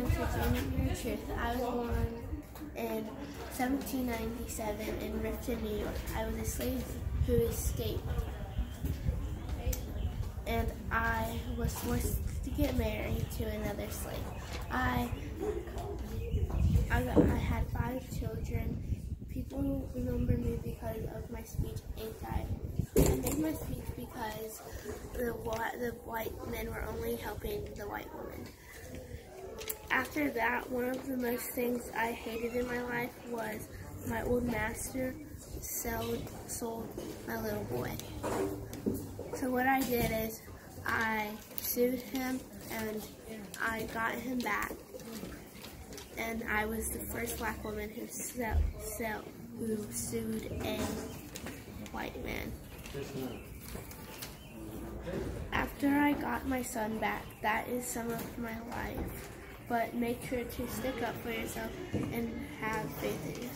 Welcome to Sojourner Truth. I was born in 1797 in Rifton, New York. I was a slave who escaped. And I was forced to get married to another slave. I, I, got, I had five children. People remember me because of my speech anti. I made my speech because the, the white men were only helping the white woman. After that, one of the most things I hated in my life was my old master sold, sold my little boy. So what I did is I sued him and I got him back. And I was the first black woman who sell, sell, who sued a white man. After I got my son back, that is some of my life. But make sure to stick up for yourself and have faith in